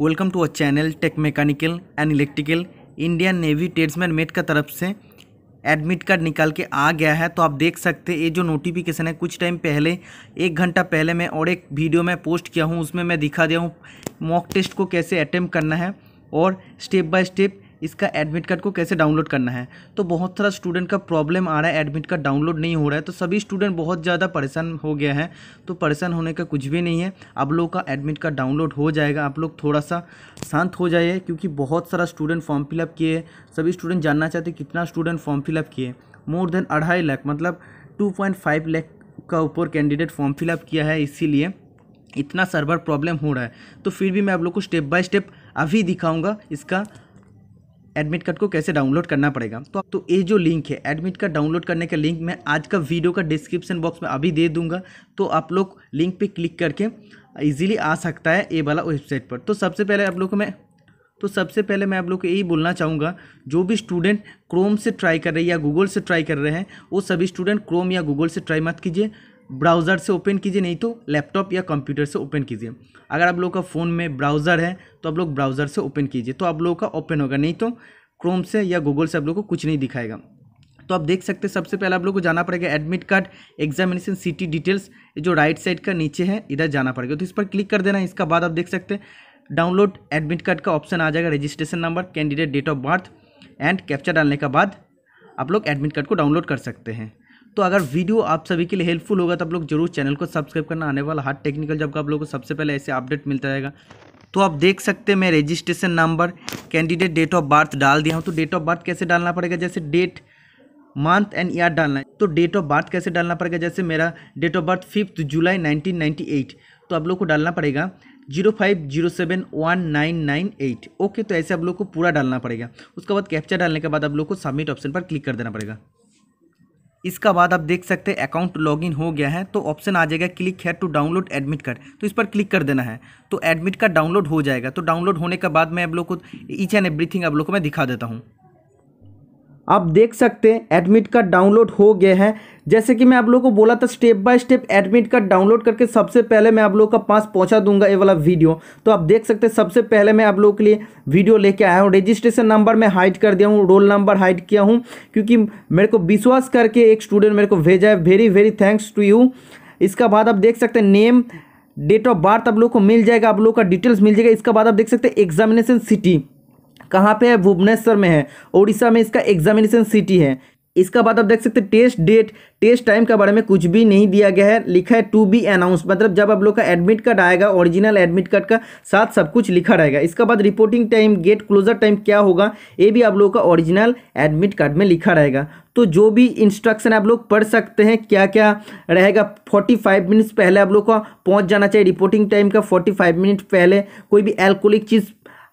Welcome to a channel tech mechanical and electrical Indian navy tradesman mate का तरफ़ से admit card निकाल के आ गया है तो आप देख सकते हैं, ये जो नोटिफिकेशन है, कुछ टाइम पहले, एक घंटा पहले मैं और एक वीडियो में पोस्ट किया हूँ, उसमें मैं दिखा दिया हूँ मॉक टेस्ट को कैसे अटैम्प्ट करना है और स्टेप बाय स्टेप इसका एडमिट कार्ड को कैसे डाउनलोड करना है? तो बहुत सारा स्टूडेंट का प्रॉब्लम आ रहा है एडमिट कार्ड डाउनलोड नहीं हो रहा है तो सभी स्टूडेंट बहुत ज़्यादा परेशान हो गया है। तो परेशान होने का कुछ भी नहीं है। आप लोग का एडमिट कार्ड डाउनलोड हो जाएगा। आप लोग थोड़ा सा शांत हो जाइए, क्योंकि बहुत सारा स्टूडेंट फॉर्म फिलअप किए सभी स्टूडेंट जानना चाहते कितना स्टूडेंट फॉर्म फिलअप किए मोर देन अढ़ाई लाख मतलब टू पॉइंट फाइव लाख का ऊपर कैंडिडेट फॉर्म फिलअप किया है, इसीलिए इतना सर्वर प्रॉब्लम हो रहा है। तो फिर भी मैं आप लोग को स्टेप बाय स्टेप अभी दिखाऊँगा इसका एडमिट कार्ड को कैसे डाउनलोड करना पड़ेगा? तो आप तो ये जो लिंक है एडमिट कार्ड डाउनलोड करने का लिंक मैं आज का वीडियो का डिस्क्रिप्शन बॉक्स में अभी दे दूँगा। तो आप लोग लिंक पे क्लिक करके इजीली आ सकता है ये वाला वेबसाइट पर। तो सबसे पहले आप लोग को मैं तो सबसे पहले मैं आप लोग को यही बोलना चाहूँगा, जो भी स्टूडेंट क्रोम से ट्राई कर रहे हैं या गूगल से ट्राई कर रहे हैं, वो सभी स्टूडेंट क्रोम या गूगल से ट्राई मत कीजिए। ब्राउज़र से ओपन कीजिए, नहीं तो लैपटॉप या कंप्यूटर से ओपन कीजिए। अगर आप लोग का फ़ोन में ब्राउज़र है तो आप लोग ब्राउज़र से ओपन कीजिए। तो आप लोगों का ओपन होगा, नहीं तो क्रोम से या गूगल से आप लोग को कुछ नहीं दिखाएगा। तो आप देख सकते हैं, सबसे पहले आप लोग को जाना पड़ेगा admit card, examination city details जो राइट साइड का नीचे है, इधर जाना पड़ेगा। तो इस पर क्लिक कर देना, इसका बाद आप देख सकते हैं, डाउनलोड एडमिट कार्ड का ऑप्शन आ जाएगा, registration number, candidate, date of birth, and capture डालने के बाद आप लोग एडमिट कार्ड को डाउनलोड कर सकते हैं। तो अगर वीडियो आप सभी के लिए हेल्पफुल होगा तो आप लोग ज़रूर चैनल को सब्सक्राइब करना। आने वाला हार्ड टेक्निकल जब आप लोगों को सबसे पहले ऐसे अपडेट मिलता रहेगा। तो आप देख सकते हैं मैं registration number candidate date of birth डाल दिया हूँ। तो डेट ऑफ़ बर्थ कैसे डालना पड़ेगा? जैसे डेट मंथ एंड ईयर डालना है। तो डेट ऑफ़ बर्थ कैसे डालना पड़ेगा? जैसे मेरा डेट ऑफ़ बर्थ फिफ्थ जुलाई 1998 तो आप लोग को डालना पड़ेगा zero five zero seven one nine nine eight okay तो ऐसे आप लोग को पूरा डालना पड़ेगा। उसके बाद कैप्चर डालने के बाद आप लोग को सबमिट ऑप्शन पर क्लिक कर देना पड़ेगा। इसका बाद आप देख सकते हैं अकाउंट लॉगिन हो गया है तो ऑप्शन आ जाएगा क्लिक है टू डाउनलोड एडमिट कार्ड तो इस पर क्लिक कर देना है। तो एडमिट कार्ड डाउनलोड हो जाएगा। तो डाउनलोड होने के बाद मैं आप लोग को ईच एंड एवरीथिंग आप लोग को मैं दिखा देता हूँ। आप देख सकते हैं एडमिट कार्ड डाउनलोड हो गया है। जैसे कि मैं आप लोगों को बोला था step by step admit card download करके सबसे पहले मैं आप लोगों का पास पहुँचा दूँगा ये वाला वीडियो तो आप देख सकते हैं, सबसे पहले मैं आप लोगों के लिए वीडियो लेके आया हूँ। रजिस्ट्रेशन नंबर मैं हाइड कर दिया हूँ रोल नंबर हाइड किया हूँ, क्योंकि मेरे को विश्वास करके एक स्टूडेंट मेरे को भेजा है। Very very thanks to you इसका बाद आप देख सकते हैं नेम डेट ऑफ़ बर्थ आप लोग को मिल जाएगा, आप लोग का डिटेल्स मिल जाएगा। इसका बाद आप देख सकते हैं एग्जामिनेशन सिटी कहाँ पे है? भुवनेश्वर में है। उड़ीसा में इसका एग्जामिनेशन सिटी है। इसका बाद आप देख सकते हैं टेस्ट डेट टेस्ट टाइम के बारे में कुछ भी नहीं दिया गया है। लिखा है टू बी अनाउंस मतलब जब आप लोग का एडमिट कार्ड आएगा ओरिजिनल एडमिट कार्ड का साथ सब कुछ लिखा रहेगा। इसका बाद reporting time gate closure time क्या होगा, ये भी आप लोग का ओरिजिनल एडमिट कार्ड में लिखा रहेगा। तो जो भी इंस्ट्रक्शन आप लोग पढ़ सकते हैं क्या क्या रहेगा फोर्टी फाइव मिनट्स पहले आप लोग का पहुँच जाना चाहिए। रिपोर्टिंग टाइम का फोर्टी फाइव मिनट पहले कोई भी एल्कोलिक चीज़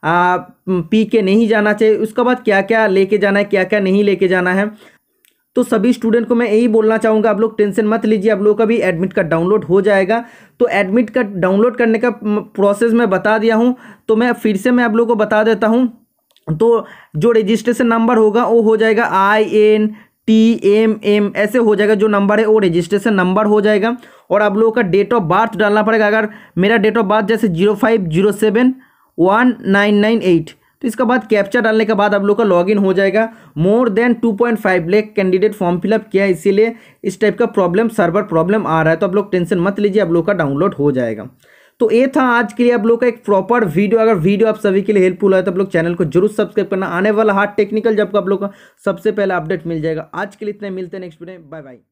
आ, पी के नहीं जाना चाहिए। उसके बाद क्या क्या लेके जाना है क्या क्या नहीं लेके जाना है? तो सभी स्टूडेंट को मैं यही बोलना चाहूँगा आप लोग टेंशन मत लीजिए आप लोगों का भी एडमिट कार्ड डाउनलोड हो जाएगा। तो एडमिट कार्ड डाउनलोड करने का प्रोसेस मैं बता दिया हूँ। तो मैं फिर से मैं आप लोगों को बता देता हूँ। तो जो रजिस्ट्रेशन नंबर होगा वो हो जाएगा I N T M M ऐसे हो जाएगा जो नंबर है वो रजिस्ट्रेशन नंबर हो जाएगा। और आप लोगों का डेट ऑफ़ बर्थ डालना पड़ेगा। अगर मेरा डेट ऑफ़ बर्थ जैसे zero five zero seven one nine nine eight. तो इसके बाद कैप्चर डालने के बाद आप लोग का लॉगिन हो जाएगा। More than two point five लेख कैंडिडेट फॉर्म फिलअप किया इसीलिए इस टाइप का प्रॉब्लम सर्वर प्रॉब्लम आ रहा है तो आप लोग टेंशन मत लीजिए, आप लोग का डाउनलोड हो जाएगा। तो ये था आज के लिए आप लोग का एक प्रॉपर वीडियो अगर वीडियो आप सभी के लिए हेल्पफुल है तो आप लोग चैनल को ज़रूर सब्सक्राइब करना। आने वाला हार्ड टेक्निकल जब आप लोग का सबसे पहले अपडेट मिल जाएगा। आज के लिए इतने मिलते हैं नेक्स्ट वीडियो बाय बाय